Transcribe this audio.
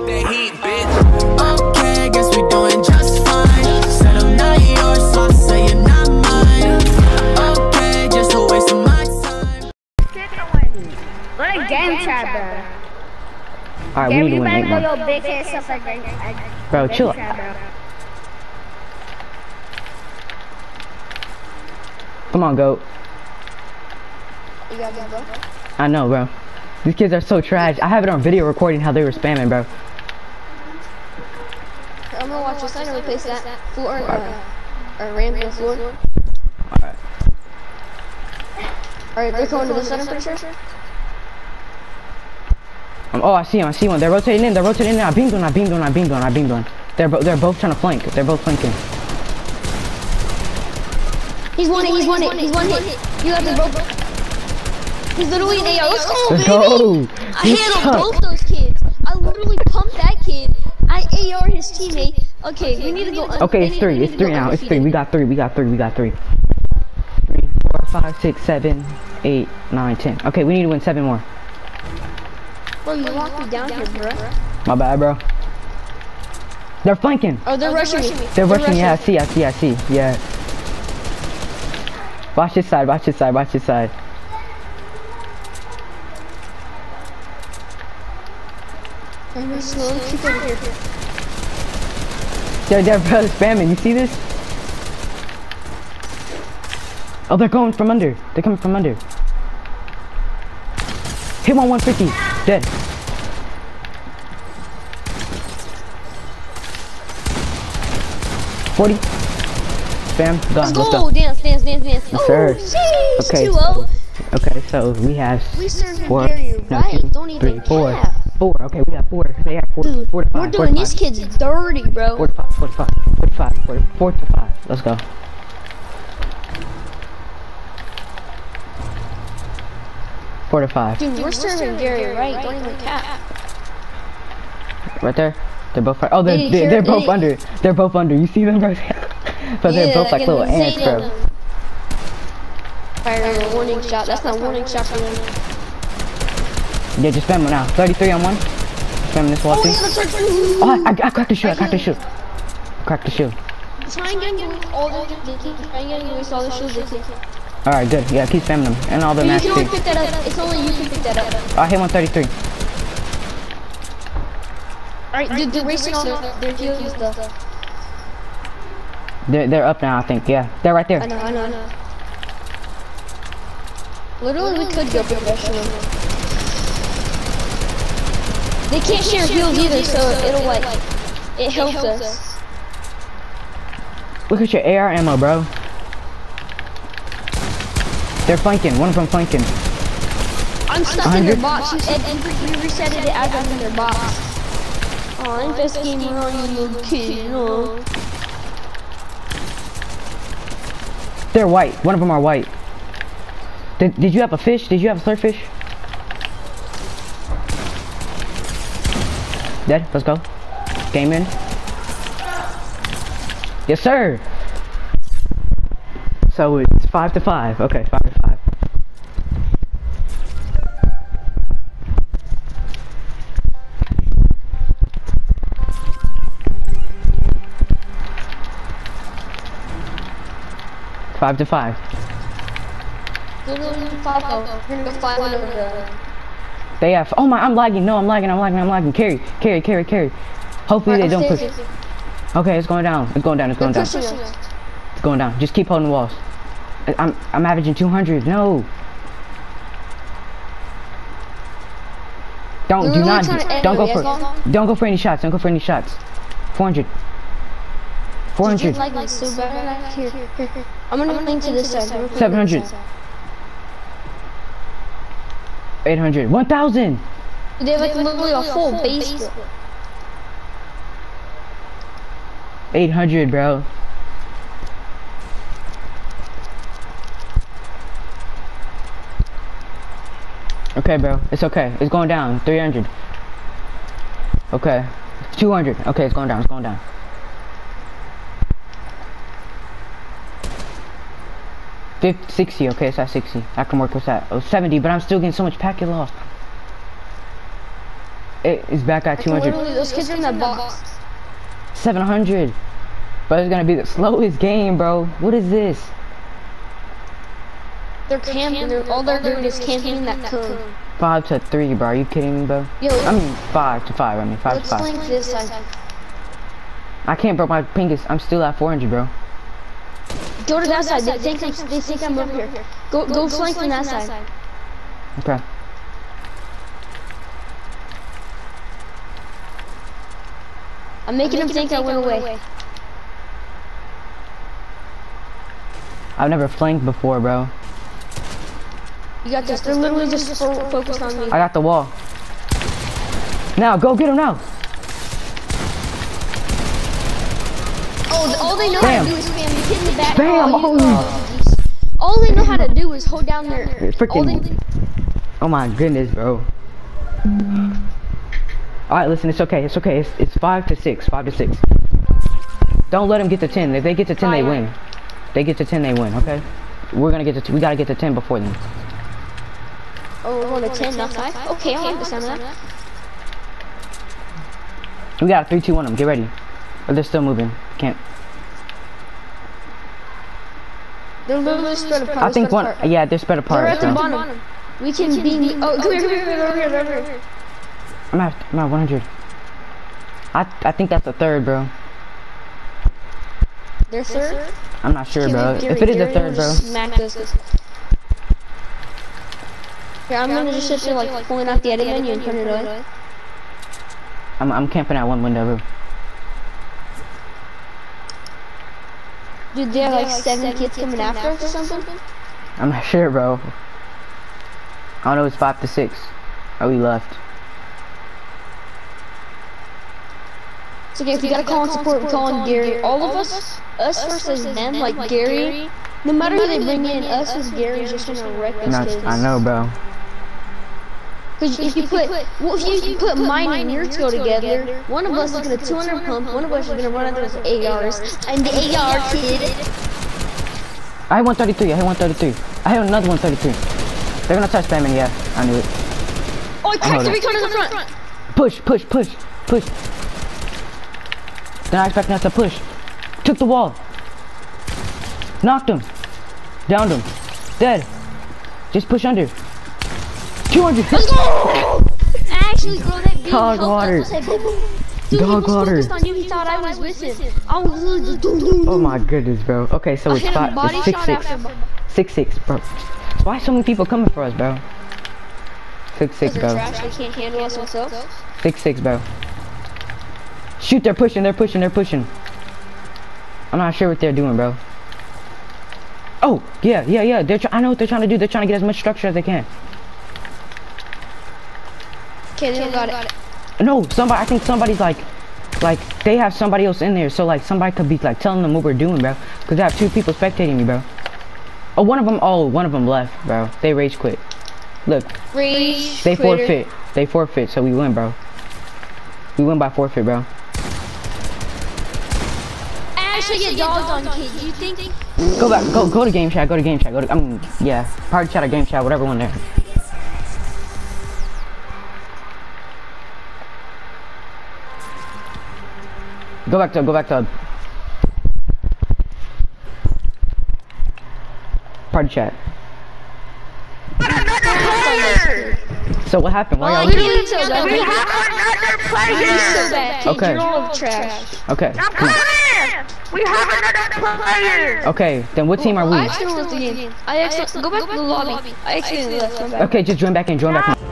with the heat, bitch. Okay, guess we doing just fine. Said I'm not yours, so I say you're not mine. Okay, just a waste of my time. What a game chat, bro. Alright, we need to win better eight more. your big head stuff like that. Bro, chill. Chat. Come on, goat. You got me, bro. I know, bro. These kids are so trash. I have it on video recording how they were spamming, bro. I'm gonna watch this. I know replace that floor, uh, or ramp the floor. Alright. Alright, they're going to the center, pretty sure. Um, oh, I see him. I see one. They're rotating in. They're rotating in. I beamed one. I beamed one. I beamed one. I beamed one. They're bo they're both trying to flank. They're both flanking. He's one hit, he's one hit, he's one hit. You got the bro. He's literally an AR. Let's go, Let's baby! go. I He's hit on both those kids. I literally pumped that kid. I AR his teammate. Okay, we need to go. Okay, it's three. It's three now. It's three. We got three. We got three. We got three. Three, four, five, six, seven, eight, nine, ten. Okay, we need to win seven more. Bro, you locked me down here, bro. My bad, bro. They're flanking. Oh, they're oh, rushing me. They're rushing. Yeah, I see. I see. I see. Yeah. Watch this side. Watch this side. Watch this side. I'm gonna slowly creep over here. They're, they're bro, spamming. You see this? Oh, they're going from under. They're coming from under. Hit one 150. Dead. Forty. Spam. Gone. Let's Let's go. go. Dance, dance, dance, dance. Yes, oh, sir. jeez. Okay. 2-0. Okay, so we have We serve four. No, right. two, Don't even three, four. Four. Okay, we got four. They have four. Dude, four to five. we're doing these five. kids dirty, bro. Four to five. Four to five. Four to five. Four to, four to five. Let's go. Four to five. Dude, we're serving Gary right. Don't even cap. Right there. They're both. Oh, they're They they're, they're both they- under. They're both under. You see them, bro? but they're both like little ants, bro. Fire warning shot. That's not warning shot for them. Yeah, just spam one now. 33 on one. Spam this wall Oh, too. yeah, that's right. Oh, I, I cracked the shoe. I cracked the shoe. Cracked the shoe. Try and get all the they keep trying and waste all the shields they can. All right, good. Yeah, keep spamming them and all the You can only too. pick that up. It's only you can pick that up. I hit 133. Alright, dude, they're racing all their, their healing stuff. They're they're up now. I think. Yeah, they're right there. I know, I know, I know. Literally, we could go professional. They can't share heals either, so it'll like, it helps us. Look at your AR ammo, bro. They're flanking. One of them flanking. I'm stuck in their 100? box. You, and, and you reset it as I'm in their box. Oh, I'm best gamer on you, little kid. Oh. They're white. One of them are white. Did, did you have a fish? Did you have a slurpfish? Dead. Let's go. Game in. Yes, sir. So it's five to five. Okay, five to five. Five to five. They have. Oh my! I'm lagging. No, I'm lagging. I'm lagging. I'm lagging. Carry, carry, carry, carry. Hopefully they don't push. Okay, it's going down. It's going down. It's going down. Pushing. It's going down. Just keep holding the walls. I- I'm I'm averaging 200. No. Don't We're do not trying don't go for yes, don't go for any shots. Don't go for any shots. 400. 400. Like, like, so bad. Here, here, here. I'm gonna link to this side. I'm gonna put it 700. This side. 800. 1000. They have like literally a whole base. 800, bro. Okay, bro. It's okay. It's going down. 300. Okay. 200. Okay, it's going down. It's going down. Fifty, 60. Okay, it's at 60. I can work with that. Oh, 70, but I'm still getting so much packet loss. It is back at 200. Literally, those kids are in that box. 700. But it's gonna be the slowest game, bro. What is this? They're camping. They're, all they're doing is camping in that cone. Five to three, bro. Are you kidding me, bro? Yo, I mean, five to five. I mean, five to let's five. this. I can't, bro. My ping is. I'm still at 400, bro. Go to that side. They think I'm, they think I'm over here. Go go flank from that side. Okay. I'm making them think I went away. I've never flanked before, bro. You got this. They're literally just fo- focused on me. I got the wall. Now, go get him now. Oh, all they know Bam. How to do is spam. You hit in the back. Bam. Oh, Oh. All they know how to do is hold down their. Freaking. they, Oh my goodness, bro. Alright, listen, it's okay, it's okay. It's, it's 5 to 6, 5 to 6. Don't let them get to 10. If they get to 10, they win. They get to 10, they win, okay? We're gonna get to, we gotta get to 10 before them. oh, we're going to 10, not 5. Okay, I the that. We got a 3, 2, 1 them, get ready. Or they're still moving. Can't. They're literally spread apart. I think one, apart. yeah, they're spread They're apart. at the bottom. We can beam. Oh, come here, come here, come here, over here, over here. I'm at, I'm at 100. I, I think that's the third, bro. They're third. I'm not sure, Gary- bro. Gary- If it is the third, bro. Smack those guys. Here, I'm gonna just sit there like pulling out the edit menu and turn it away. I'm, I'm camping at one window, bro. Dude, they have like seven kids coming after us or something. I'm not sure, bro. I don't know it's 5 to 6. Oh, we left. It's okay, if you gotta call in support, we call in Gary. All of us, us versus them, like Gary. No matter who they bring in, us as Gary is just gonna wreck those Not. I know, bro. Cause if you put, well, if you put mine and yours go together, one of us is gonna 200 pump, one of us is gonna run out with ARs. I'm the AR kid. I hit 133. I hit 133. I have another 133. They're gonna start spamming. Yeah, I knew it. Oh, I cracked the it. recon in the front. Push, push, push, push. They're not expecting us to push. Took the wall. Knocked him. Downed him. Dead. Just push under. 200. Let's go! Actually, bro, that beam Dog helped water. us. I said, boom, boom. Dude, Dog he water. on you. He thought I was with him. I was literally just doom, doom, Oh my goodness, bro. Okay, so I it's five. It's six, six. Six six, bro. Why so many people coming for us, bro? Six six, bro. trash. Can't handle us themselves. Six six, bro. Shoot! They're pushing. They're pushing. They're pushing. I'm not sure what they're doing, bro. Oh yeah, yeah, yeah. They're. I know what they're trying to do. They're trying to get as much structure as they can. Don't got it. No, somebody. I think somebody's like, like they have somebody else in there. So like somebody could be like telling them what we're doing, bro. Cause I have two people spectating me, bro. Oh, one of them. Oh, one of them left, bro. They rage quit. Look, Rage. they quitter. forfeit. They forfeit. So we win, bro. We win by forfeit, bro. Actually, get dogged on, kid. You think? Go back. Go go to game chat. Go to game chat. Go to. I mean, yeah. Party chat or game chat, whatever one there. Go back to. Go back to. Party chat. So what happened? Why Oh, y'all you leaving? didn't tell them. We have another player. so bad. Okay. Trash. Okay. Now Come come We have another player. Okay. Then what team are I we? accidentally left the game. I accidentally go back to the lobby. I accidentally left. Okay, just join back in. Join back in.